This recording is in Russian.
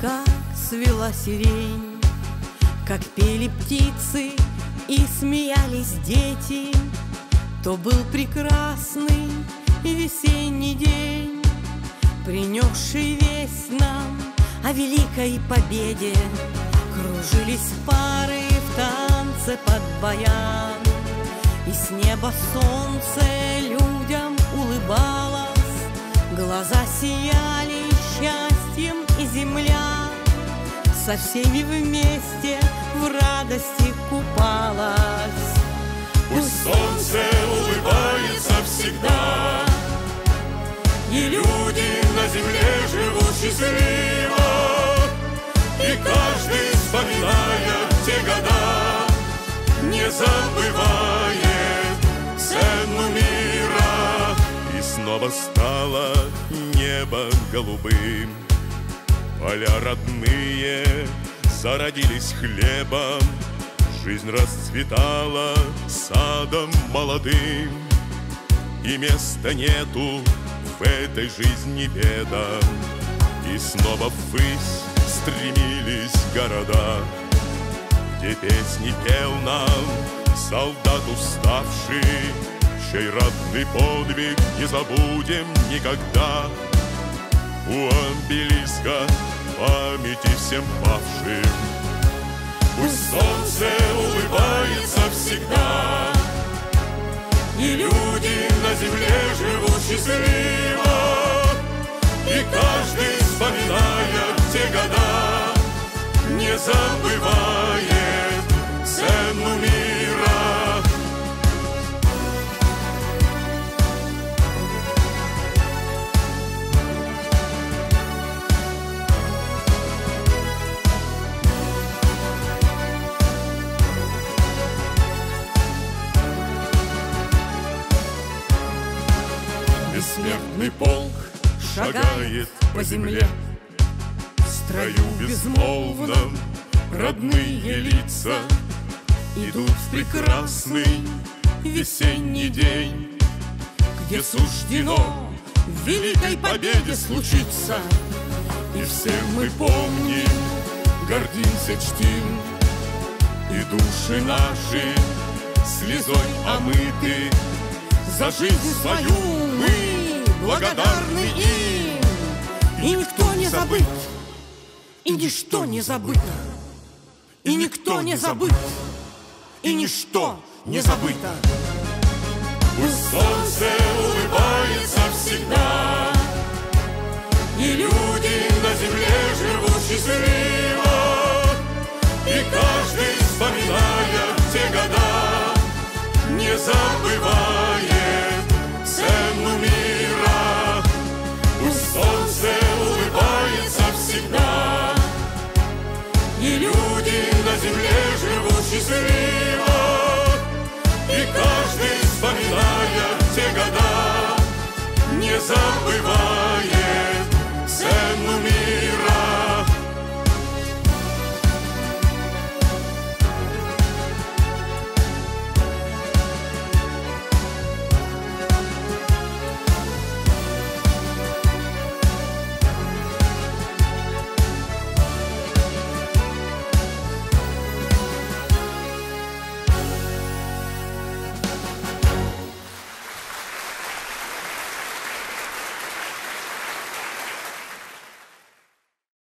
как свела сирень, Как пели птицы и смеялись дети, То был прекрасный весенний день, Принесший весь нам о великой победе. Кружились пары в танце под баян, И с неба солнце людям улыбалось, Глаза сияли счастьем, и земля Со всеми вместе в радости купалась. Пусть солнце улыбается всегда, И люди на земле живут счастливо, И каждый, вспоминая те года, Не забывает цену мира. И снова стало небо голубым, Поля родные зародились хлебом, Жизнь расцветала садом молодым, И места нету в этой жизни бедам. И снова ввысь стремились города, Где песни пел нам солдат уставший, Чей ратный подвиг не забудем никогда. У обелиска памяти всем павшим. Пусть солнце улыбается всегда, И люди на земле живут счастливо, И каждый, вспоминая те года, Не забывает Бессмертный полк шагает по земле, В строю безмолвном родные лица Идут в прекрасный весенний день, Где суждено великой победе случиться. И все мы помним, гордимся, чтим, И души наши слезой омыты, За жизнь свою мы благодарны им. И никто не забыт, и ничто не забыто, и никто не забыт, и ничто не забыто. Пусть солнце улыбается всегда, И люди на земле живут счастливо, И каждый, вспоминая те года, Не забывает И каждый, вспоминая те года, Не забывает